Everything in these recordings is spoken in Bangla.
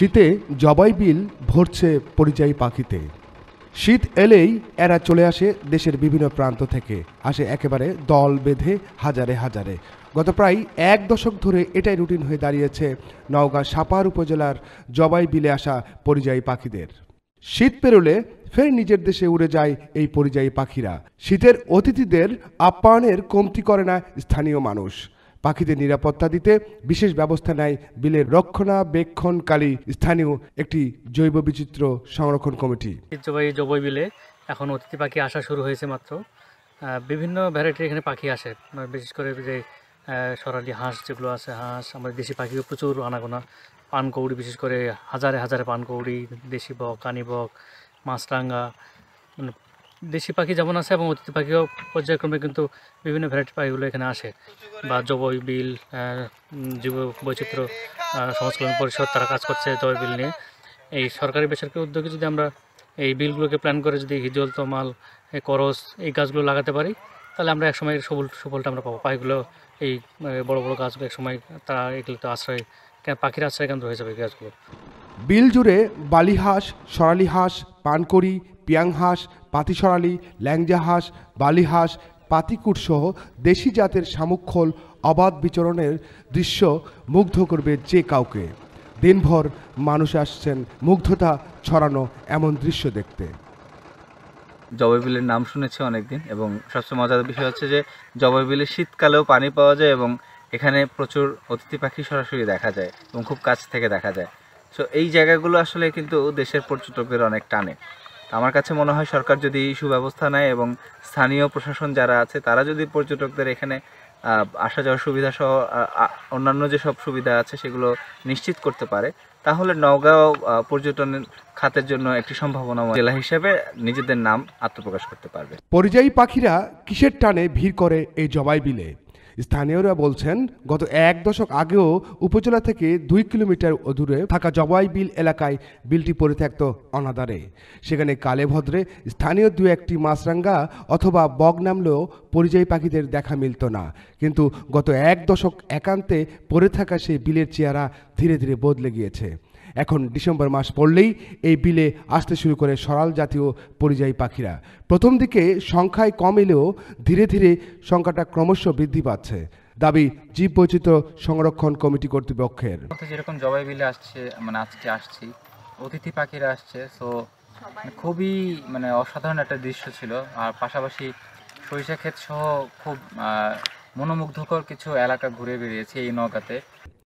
শীতে জবাই বিল ভরছে পরিযায়ী পাখিতে। শীত এলেই এরা চলে আসে দেশের বিভিন্ন প্রান্ত থেকে, আসে একেবারে দল বেঁধে হাজারে হাজারে। গত প্রায় এক দশক ধরে এটাই রুটিন হয়ে দাঁড়িয়েছে নওগাঁ সাপার উপজেলার জবাই বিলে আসা পরিযায়ী পাখিদের। শীত পেরোলে ফের নিজের দেশে উড়ে যায় এই পরিযায়ী পাখিরা। শীতের অতিথিদের আপ্যায়নের কমতি করে না স্থানীয় মানুষ। পাখিদের নিরাপত্তা দিতে বিশেষ ব্যবস্থা নেয় বিলের রক্ষণাবেক্ষণকারী স্থানীয় একটি জৈব বিচিত্র সংরক্ষণ কমিটি। ঐতিহ্যবাহী বিলে এখন অতিথি পাখি আসা শুরু হয়েছে মাত্র। বিভিন্ন ভ্যারাইটির এখানে পাখি আসে। বিশেষ করে যে সরালি হাঁস যেগুলো আছে, হাঁস, আমাদের দেশি পাখিও প্রচুর আনাগোনা। পানকৌড়ি বিশেষ করে হাজারে হাজারে পানকৌড়ি, দেশি বক, কানি বক মাছরাঙ্গা মানে দেশি পাখি যেমন আছে এবং অতিথি পাখিও পর্যায়ক্রমে কিন্তু বিভিন্ন ভ্যারাইটি পাখিগুলো এখানে আসে। বা জবই বিল জীব বৈচিত্র্য কল্যাণ পরিষদ তারা কাজ করছে জবই বিল নিয়ে। এই সরকারি বেসরকারি উদ্যোগে যদি আমরা এই বিলগুলোকে প্ল্যান করে যদি হিজল, তমাল করস, এই গাছগুলো লাগাতে পারি, তাহলে আমরা একসময় সবল, সুফলটা আমরা পাবো। পাখিগুলো এই বড় বড় গাছগুলো একসময় তারা এগুলোতে আশ্রয়, পাখির আশ্রয় কেন্দ্র হয়ে যাবে গাছগুলো। বিল জুড়ে বালি হাঁস সরালি হাঁস পানকড়ি পিয়াং হাঁস পাতি সরালি ল্যাংজা হাঁস বালি হাঁস পাতিকুট সহ দেশি জাতের শামুকখোল অবাধ বিচরণের দৃশ্য মুগ্ধ করবে যে কাউকে। দিনভর মানুষ আসছেন মুগ্ধতা ছড়ানো এমন দৃশ্য দেখতে। জবাই বিলের নাম শুনেছি অনেকদিন এবং সবচেয়ে মজার বিষয় হচ্ছে যে জবাই বিলে শীতকালেও পানি পাওয়া যায় এবং এখানে প্রচুর অতিথি পাখি সরাসরি দেখা যায় এবং খুব কাছ থেকে দেখা যায়। সো এই জায়গাগুলো আসলে কিন্তু দেশের পর্যটকদের অনেক টানে। আমার কাছে মনে হয় সরকার যদি সুব্যবস্থা নেয় এবং স্থানীয় প্রশাসন যারা আছে তারা যদি পর্যটকদের এখানে আসা যাওয়ার সুবিধা সহ অন্যান্য যেসব সুবিধা আছে সেগুলো নিশ্চিত করতে পারে তাহলে নওগাঁও আহ, পর্যটনের খাতের জন্য একটি সম্ভাবনা জেলা হিসেবে নিজেদের নাম আত্মপ্রকাশ করতে পারবে। পরিযায়ী পাখিরা কিসের টানে ভিড় করে এই জবাই বিলে স্থানীয়রা বলছেন, গত এক দশক আগেও উপজেলা থেকে দুই কিলোমিটার দূরে থাকা জবাই বিল এলাকায় বিলটি পড়ে থাকত অনাদারে। সেখানে কালে ভদ্রে স্থানীয় দু একটি মাছরাঙ্গা অথবা বগ নামলেও পরিযায়ী পাখিদের দেখা মিলত না। কিন্তু গত এক দশক একান্তে পড়ে থাকা সেই বিলের চেহারা ধীরে ধীরে বদলে গিয়েছে। এখন ডিসেম্বর মাস পড়লেই এই বিলে আসতে শুরু করে সরাল জাতীয় পরিযায়ী পাখিরা। প্রথম দিকে সংখ্যায় কম এলেও ধীরে ধীরে সংখ্যাটা ক্রমশ বৃদ্ধি পাচ্ছে। দাবি জীব বৈচিত্র্য সংরক্ষণ কমিটি কর্তৃপক্ষের। যেরকম জবাই বিলে আসছে মানে আজকে আসছি, অতিথি পাখিরা আসছে সো খুবই মানে অসাধারণ একটা দৃশ্য ছিল। আর পাশাপাশি সরিষা ক্ষেত সহ খুব মনোমুগ্ধকর কিছু এলাকা ঘুরে বেরিয়েছি এই নৌকাতে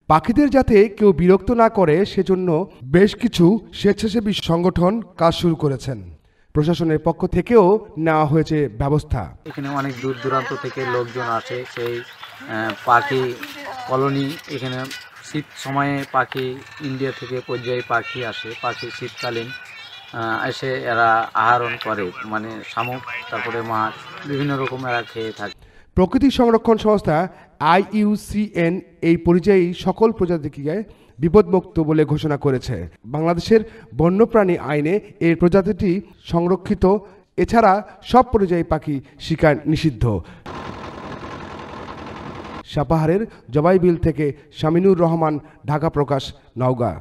পাখিদের যাতে কেউ বিরক্ত না করে, সেজন্য বেশ কিছু স্বেচ্ছাসেবী সংগঠন কাজ শুরু করেছেন। প্রশাসনের পক্ষ থেকেও নেওয়া হয়েছে ব্যবস্থা। এখানে অনেক দূর দূরান্ত থেকে লোকজন আসে, সেই পাখি কলোনি এখানে শীত সময়ে পাখি, ইন্ডিয়া থেকে পর্যায়ে পাখি আসে, পাখি শীতকালীন এসে এরা আহরণ করে মানে শামুক, তারপরে মাছ বিভিন্ন রকম এরা খেয়ে থাকে। প্রকৃতি সংরক্ষণ সংস্থা আইইউসিএন এই পরিযায়ী সকল প্রজাতিকে বিপদমুক্ত বলে ঘোষণা করেছে। বাংলাদেশের বন্যপ্রাণী আইনে এই প্রজাতিটি সংরক্ষিত। এছাড়া সব পরিযায়ী পাখি শিকার নিষিদ্ধ। সাপাহারের জবাইবিল থেকে শামিনুর রহমান, ঢাকা প্রকাশ, নওগাঁ।